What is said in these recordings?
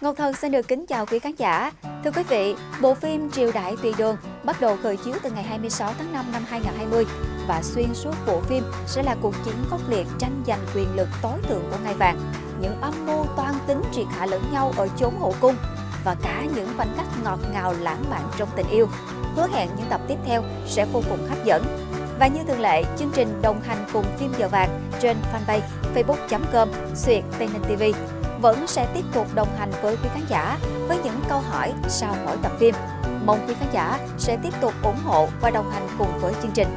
Ngọc Thần xin được kính chào quý khán giả. Thưa quý vị, bộ phim Triều Đại Tùy Đường bắt đầu khởi chiếu từ ngày 26 tháng 5 năm 2020 và xuyên suốt bộ phim sẽ là cuộc chiến khốc liệt tranh giành quyền lực tối thượng của ngai vàng, những âm mưu toan tính triệt hạ lẫn nhau ở chốn hậu cung và cả những khoảnh khắc ngọt ngào lãng mạn trong tình yêu. Hứa hẹn những tập tiếp theo sẽ vô cùng hấp dẫn. Và như thường lệ, chương trình đồng hành cùng phim giờ vàng trên fanpage facebook.com xuyệt Tây Ninh TV vẫn sẽ tiếp tục đồng hành với quý khán giả với những câu hỏi sau mỗi tập phim. Mong quý khán giả sẽ tiếp tục ủng hộ và đồng hành cùng với chương trình.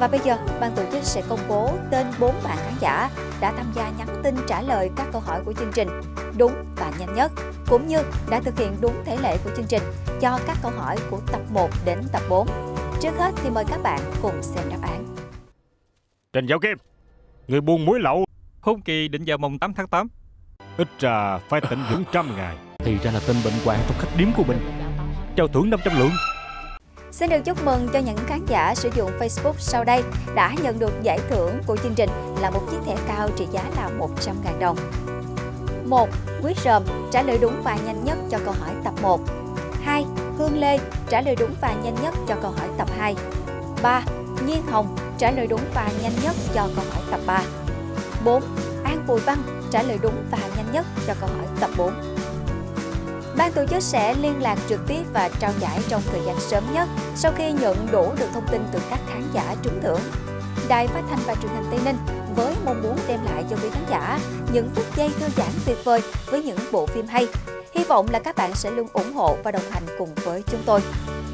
Và bây giờ, ban tổ chức sẽ công bố tên 4 bạn khán giả đã tham gia nhắn tin trả lời các câu hỏi của chương trình đúng và nhanh nhất, cũng như đã thực hiện đúng thể lệ của chương trình cho các câu hỏi của tập 1 đến tập 4. Trước hết thì mời các bạn cùng xem đáp án. Trình Giáo Kim, người buôn muối lậu, Hôn kỳ định vào mùng 8 tháng 8 ít ra phải tịnh dưỡng trăm ngày. Thì ra là tên bệnh hoạn trong khách điếm của mình Trao thưởng 500 lượng. Xin được chúc mừng cho những khán giả sử dụng Facebook sau đây đã nhận được giải thưởng của chương trình là một chiếc thẻ cao trị giá là 100.000 đồng. 1. Quý Ròm trả lời đúng và nhanh nhất cho câu hỏi tập 1. 2. Hương Lê trả lời đúng và nhanh nhất cho câu hỏi tập 2. 3. Nhiên Hồng trả lời đúng và nhanh nhất cho câu hỏi tập 3. 4. An Bùi Văn trả lời đúng và nhanh nhất cho câu hỏi tập 4. Ban tổ chức sẽ liên lạc trực tiếp và trao giải trong thời gian sớm nhất sau khi nhận đủ được thông tin từ các khán giả trúng thưởng. Đài Phát thanh và Truyền hình Tây Ninh với mong muốn đem lại cho quý khán giả những phút giây thư giãn tuyệt vời với những bộ phim hay. Hy vọng là các bạn sẽ luôn ủng hộ và đồng hành cùng với chúng tôi.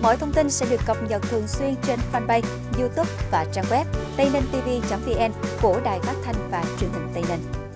Mọi thông tin sẽ được cập nhật thường xuyên trên fanpage, YouTube và trang web tây ninh tv.vn của Đài Phát thanh và Truyền hình Tây Ninh.